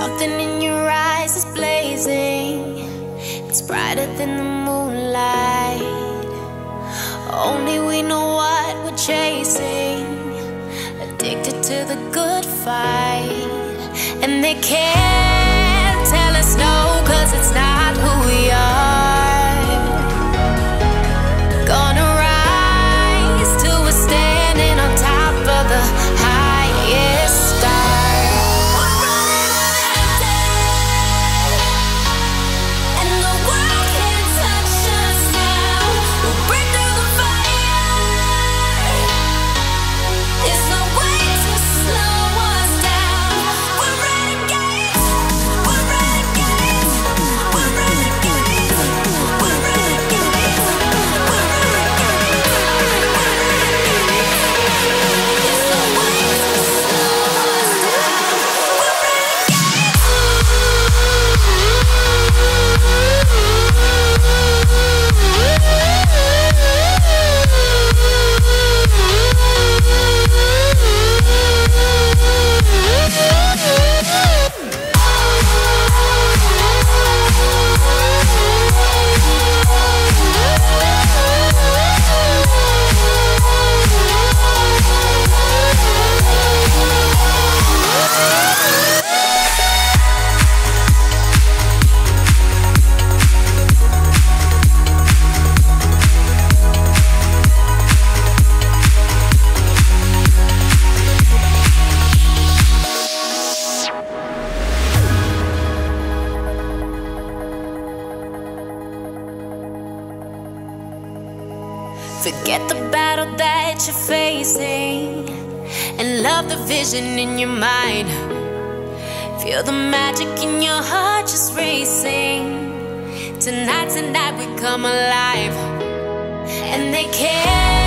Something in your eyes is blazing. It's brighter than the moonlight. Only we know what we're chasing. Addicted to the good fight. And they can't Forget the battle that you're facing and love the vision in your mind. Feel the magic in your heart just racing. Tonight, tonight we come alive, and they can't.